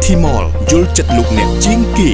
City Mall យល់ចិត្តលោកអ្នកជាងគេ